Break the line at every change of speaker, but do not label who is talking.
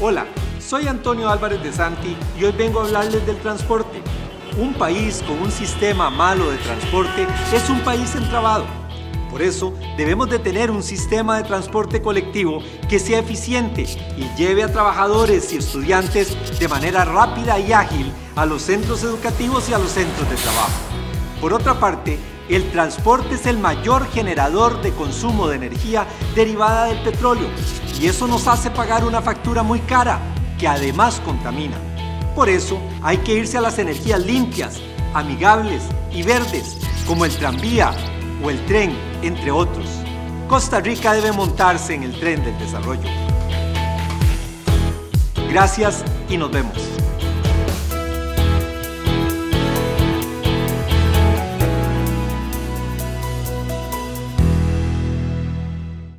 Hola, soy Antonio Álvarez de Santi y hoy vengo a hablarles del transporte. Un país con un sistema malo de transporte es un país entrabado. Por eso debemos de tener un sistema de transporte colectivo que sea eficiente y lleve a trabajadores y estudiantes de manera rápida y ágil a los centros educativos y a los centros de trabajo. Por otra parte, el transporte es el mayor generador de consumo de energía derivada del petróleo y eso nos hace pagar una factura muy cara que además contamina. Por eso hay que irse a las energías limpias, amigables y verdes, como el tranvía o el tren, entre otros. Costa Rica debe montarse en el tren del desarrollo. Gracias y nos vemos.